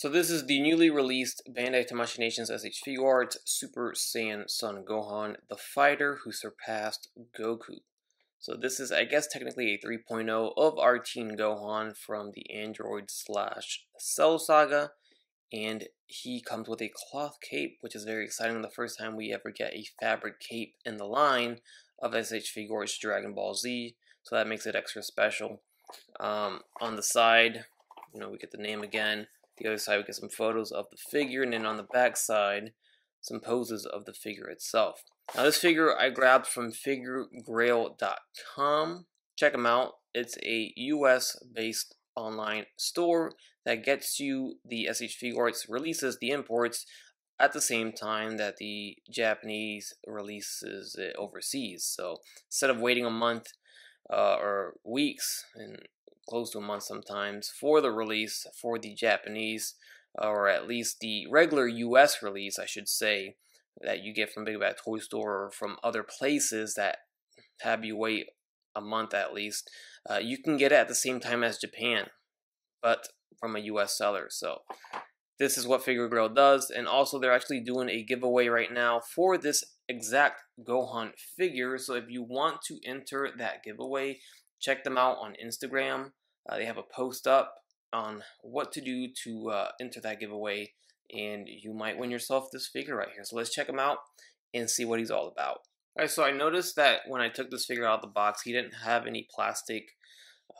So this is the newly released Bandai Tamashii Nations SH Figuarts Super Saiyan Son Gohan, the fighter who surpassed Goku. So this is, I guess, technically a 3.0 of our Teen Gohan from the Android slash Cell Saga. And he comes with a cloth cape, which is very exciting. The first time we ever get a fabric cape in the line of SH Figuarts Dragon Ball Z. So that makes it extra special. Um, on the side, you know, we get the name again. The other side, we get some photos of the figure. And then on the back side, some poses of the figure itself. Now this figure I grabbed from figuregrail.com. Check them out. It's a US based online store that gets you the SH Figuarts, releases the imports at the same time that the Japanese releases it overseas. So instead of waiting a month uh, or weeks and close to a month sometimes for the release for the Japanese or at least the regular US release, I should say, that you get from Big Bad Toy Store or from other places that have you wait a month at least, uh, you can get it at the same time as Japan, but from a US seller. So this is what Figure Grail does, and also they're actually doing a giveaway right now for this exact Gohan figure. So if you want to enter that giveaway, check them out on Instagram. Uh, they have a post up on what to do to uh, enter that giveaway and you might win yourself this figure right here. So let's check him out and see what he's all about. All right, so I noticed that when I took this figure out of the box, he didn't have any plastic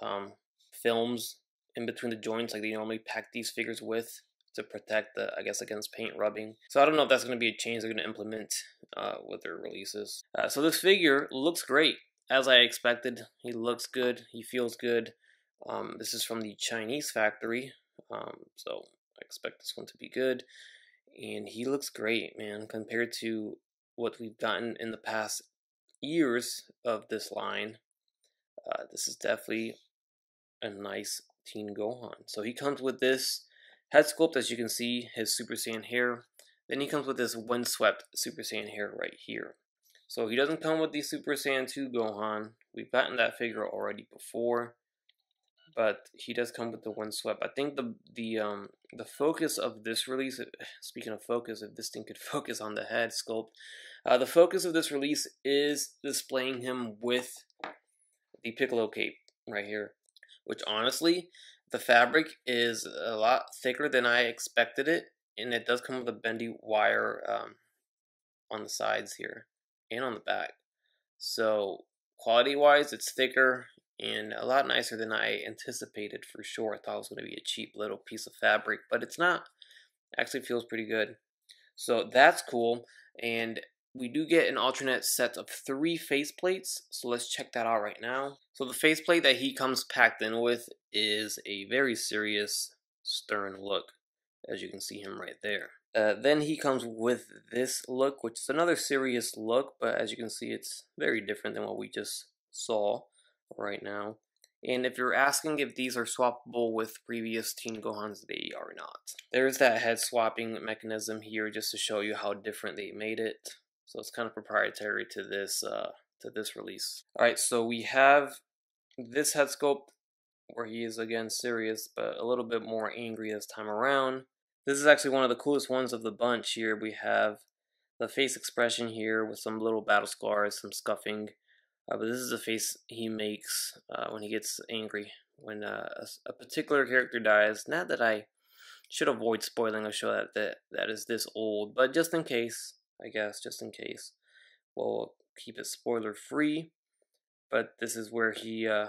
um, films in between the joints like they normally pack these figures with to protect the, I guess, against paint rubbing. So I don't know if that's going to be a change they're going to implement uh, with their releases. Uh, so this figure looks great. As I expected, he looks good. He feels good. Um, this is from the Chinese factory. Um, so I expect this one to be good. And he looks great, man, compared to what we've gotten in the past years of this line. Uh, this is definitely a nice Teen Gohan. So he comes with this head sculpt, as you can see, his Super Saiyan hair. Then he comes with this windswept Super Saiyan hair right here. So he doesn't come with the Super Saiyan 2 Gohan. We've gotten that figure already before but he does come with the windswept. I think the the um the focus of this release, speaking of focus, if this thing could focus on the head sculpt, uh, the focus of this release is displaying him with the Piccolo cape right here, which honestly, the fabric is a lot thicker than I expected it, and it does come with a bendy wire um, on the sides here and on the back. So quality wise, it's thicker and a lot nicer than I anticipated for sure. I thought it was going to be a cheap little piece of fabric, but it's not. Actually feels pretty good. So that's cool. And we do get an alternate set of three faceplates. So let's check that out right now. So the faceplate that he comes packed in with is a very serious, stern look, as you can see him right there. Uh, then he comes with this look, which is another serious look, but as you can see, it's very different than what we just saw right now. And if you're asking if these are swappable with previous Teen Gohans, they are not. There's that head swapping mechanism here just to show you how different they made it. So it's kind of proprietary to this uh, to this release. Alright, so we have this head sculpt where he is again serious but a little bit more angry this time around. This is actually one of the coolest ones of the bunch here. We have the face expression here with some little battle scars, some scuffing, uh, but this is the face he makes uh, when he gets angry. When uh, a, a, particular character dies. Not that I should avoid spoiling a show that, that that is this old, but just in case, I guess, just in case, we'll keep it spoiler free. But this is where he uh,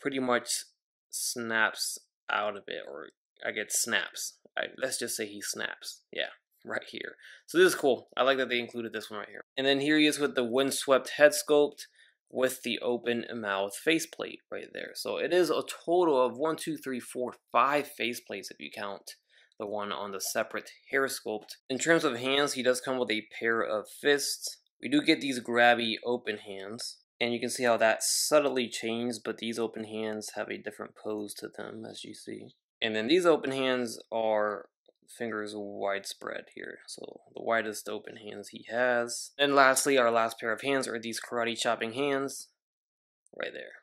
pretty much snaps out of it, or I get snaps. I, let's just say he snaps. Yeah right here. So this is cool. I like that they included this one right here. And then here he is with the windswept head sculpt with the open mouth faceplate right there. So it is a total of one, two, three, four, five faceplates if you count the one on the separate hair sculpt. In terms of hands, he does come with a pair of fists. We do get these grabby open hands. And you can see how that subtly changed, but these open hands have a different pose to them, as you see. And then these open hands are fingers widespread here. So the widest open hands he has. And lastly, our last pair of hands are these karate chopping hands right there.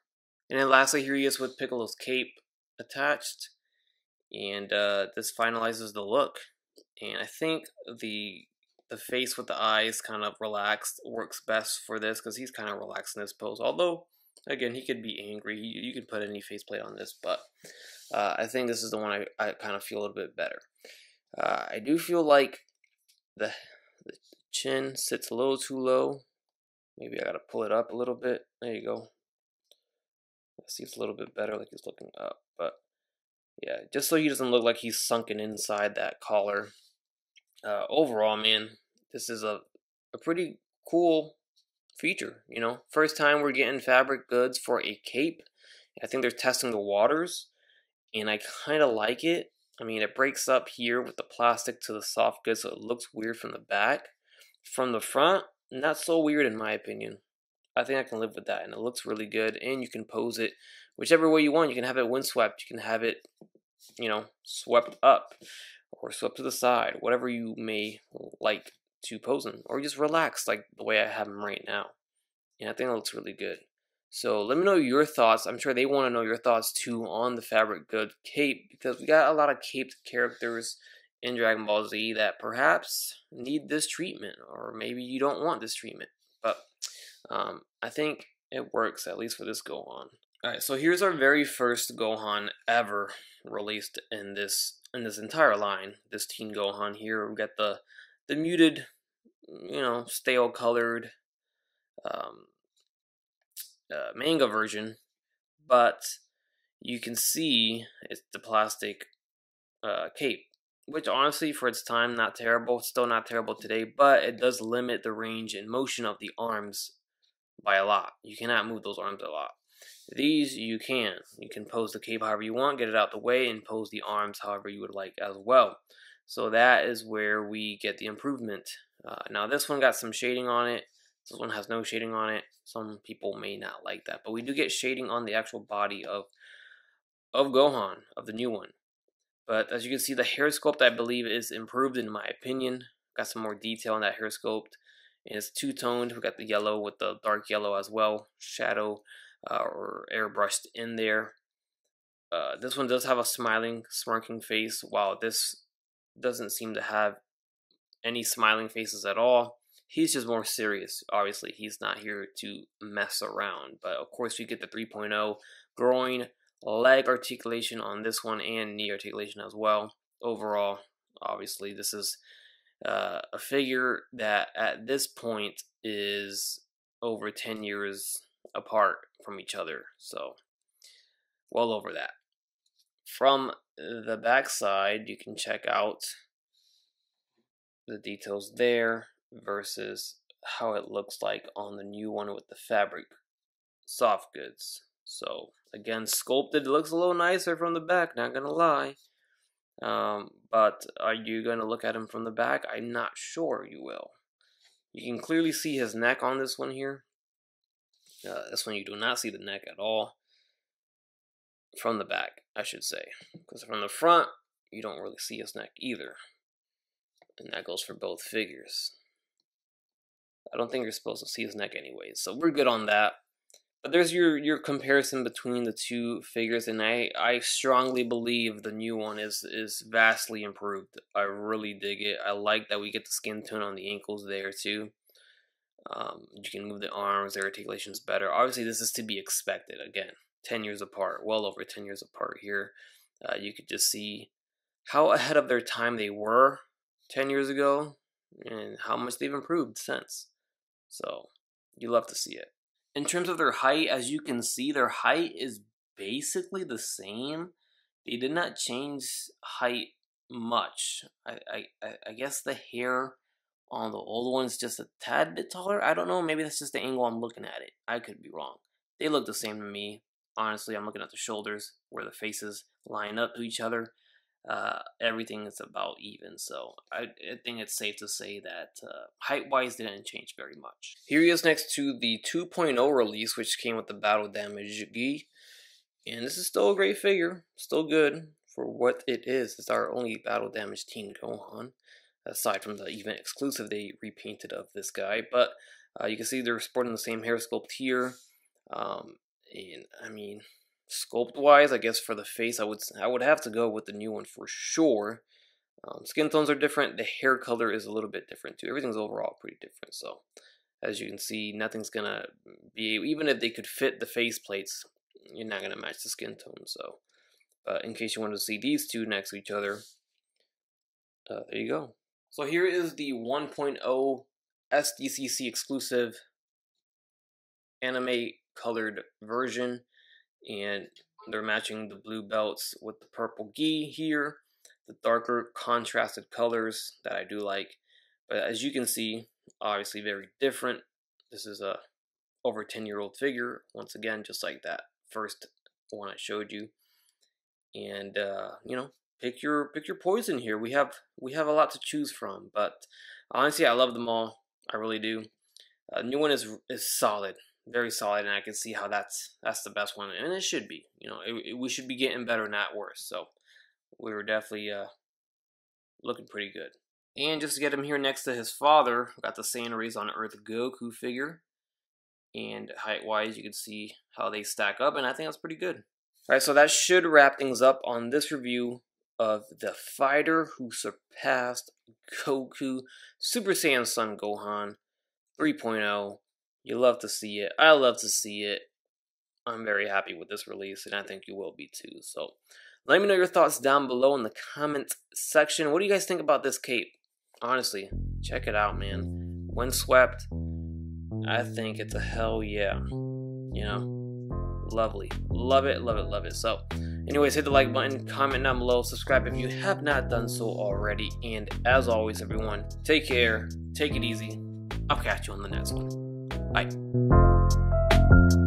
And then lastly, here he is with Piccolo's cape attached. and uh, this finalizes the look. And I think the the face with the eyes kind of relaxed works best for this because he's kind of relaxed in this pose. Although, again, he could be angry. You can put any faceplate on this, but uh, I think this is the one I, I kind of feel a little bit better. Uh, I do feel like the, the chin sits a little too low. Maybe I gotta pull it up a little bit. There you go. I see it's a little bit better, like he's looking up. But yeah, just so he doesn't look like he's sunken inside that collar. Uh, overall, man, this is a, a pretty cool feature. You know, first time we're getting fabric goods for a cape. I think they're testing the waters, and I kind of like it. I mean, it breaks up here with the plastic to the soft goods, so it looks weird from the back. From the front, not so weird in my opinion. I think I can live with that, and it looks really good. And you can pose it whichever way you want. You can have it windswept. You can have it, you know, swept up or swept to the side, whatever you may like to pose in, or just relax like the way I have them right now. And I think it looks really good. So let me know your thoughts. I'm sure they want to know your thoughts too on the Fabric Good cape because we got a lot of caped characters in Dragon Ball Z that perhaps need this treatment, or maybe you don't want this treatment. But um, I think it works at least for this Gohan. Alright, so here's our very first Gohan ever released in this in this entire line. This Teen Gohan here. We got the the muted, you know, stale colored um, uh, manga version, but you can see it's the plastic uh, cape, which honestly, for its time, not terrible. Still not terrible today, but it does limit the range and motion of the arms by a lot. You cannot move those arms a lot. These you can. You can pose the cape however you want, get it out the way, and pose the arms however you would like as well. So that is where we get the improvement. Uh, now this one got some shading on it. This one has no shading on it. Some people may not like that, but we do get shading on the actual body of of Gohan, of the new one. But as you can see, the hair sculpt I believe is improved in my opinion. Got some more detail in that hair sculpt. And it's two-toned. We got the yellow with the dark yellow as well. Shadow uh, or airbrushed in there. Uh, this one does have a smiling, smirking face, while this doesn't seem to have any smiling faces at all. He's just more serious. Obviously, he's not here to mess around. But of course, we get the 3.0 groin, leg articulation on this one, and knee articulation as well. Overall, obviously, this is uh, a figure that at this point is over 10 years apart from each other. So, well over that. From the back side, you can check out the details there versus how it looks like on the new one with the fabric soft goods. So again, sculpted looks a little nicer from the back, not gonna lie. Um, but are you gonna look at him from the back? I'm not sure you will. You can clearly see his neck on this one here. Uh, this one you do not see the neck at all. From the back, I should say. Because from the front, you don't really see his neck either. And that goes for both figures. I don't think you're supposed to see his neck anyways, so we're good on that. But there's your, your comparison between the two figures, and I, I strongly believe the new one is, is vastly improved. I really dig it. I like that we get the skin tone on the ankles there too. Um, you can move the arms, their articulation's better. Obviously, this is to be expected. Again, 10 years apart, well over 10 years apart here. Uh, you could just see how ahead of their time they were 10 years ago and how much they've improved since. So, you love to see it. In terms of their height, as you can see, their height is basically the same. They did not change height much. I, I, I guess the hair on the old one's just a tad bit taller. I don't know. Maybe that's just the angle I'm looking at it. I could be wrong. They look the same to me. Honestly, I'm looking at the shoulders where the faces line up to each other. Uh, everything is about even. So I, I, think it's safe to say that uh, height-wise didn't change very much. Here he is next to the 2.0 release, which came with the Battle Damage Gi. And this is still a great figure. Still good for what it is. It's our only Battle Damage Teen Gohan aside from the event exclusive they repainted of this guy. But uh, you can see they're sporting the same hair sculpt here. Um, and I mean, sculpt wise, I guess for the face, I would I would have to go with the new one for sure. Um, skin tones are different. The hair color is a little bit different too. Everything's overall pretty different. So as you can see, nothing's gonna be even if they could fit the face plates, you're not gonna match the skin tone. So uh, in case you wanted to see these two next to each other, uh, there you go. So here is the 1.0 SDCC exclusive anime colored version and they're matching the blue belts with the purple gi here the darker contrasted colors that I do like. But as you can see obviously very different. This is a over 10 year old figure once again just like that first one I showed you. And uh, you know pick your pick your poison here. We have we have a lot to choose from but honestly I love them all. I really do. Uh, new one is is solid very solid, and I can see how that's that's the best one, and it should be. You know, it, it, we should be getting better, not worse. So we were definitely uh, looking pretty good. And just to get him here next to his father, got the Saiyan on Earth Goku figure. And height-wise, you can see how they stack up, and I think that's pretty good. Alright, so that should wrap things up on this review of the fighter who surpassed Goku Super Saiyan Son Gohan 3.0 you love to see it. I love to see it. I'm very happy with this release, and I think you will be too. So let me know your thoughts down below in the comments section. What do you guys think about this cape? Honestly, check it out, man. When swept, I think it's a hell yeah. You know, lovely. Love it, love it, love it. So, anyways, hit the like button, comment down below, subscribe if you have not done so already. And as always, everyone, take care, take it easy. I'll catch you on the next one. Bye.